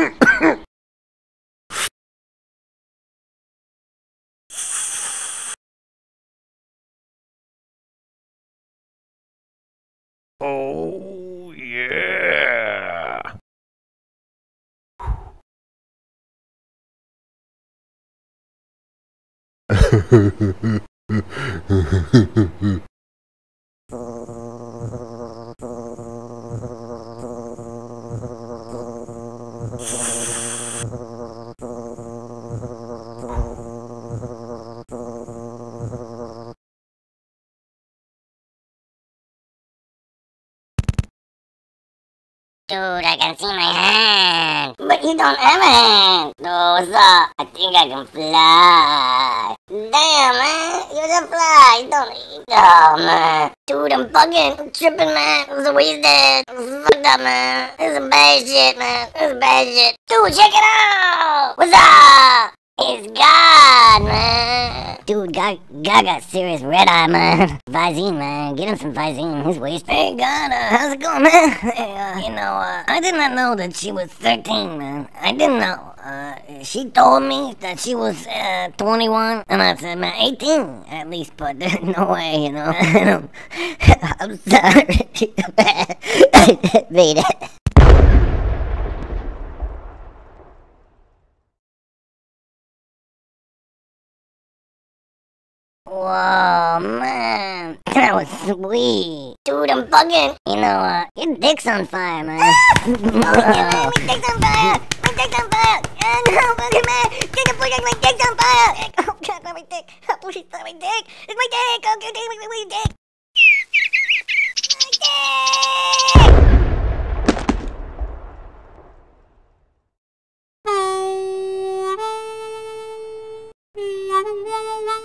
Oh, yeah. Dude, I can see my hand. But you don't have a hand. No, what's up? I think I can fly. Damn, man. You're a fly. You don't. Oh, man. Dude, I'm fucking I'm tripping, man. This is wasted. This is fucked up, man. This is bad shit, man. This is bad shit. Dude, check it out. What's up? God got serious red eye, man. Visine, man. Get him some Visine. He's wasted. Hey, God, uh, how's it going, man? Hey, uh, you know, uh, I did not know that she was 13, man. I didn't know. Uh, she told me that she was, uh, 21, and I said, man, 18 at least, but there's no way, you know. I'm sorry. Made it. Whoa, man. That was sweet. Dude, I'm fucking, You know, uh, your dick's on fire, man. oh, my dick's on fire. My dick's on fire. Oh, no, fucking man. Get the fuck out my dick's on fire. Oh, God, my dick. Oh, please, not my dick. It's my dick. Oh, God, my, my, my dick. La la la la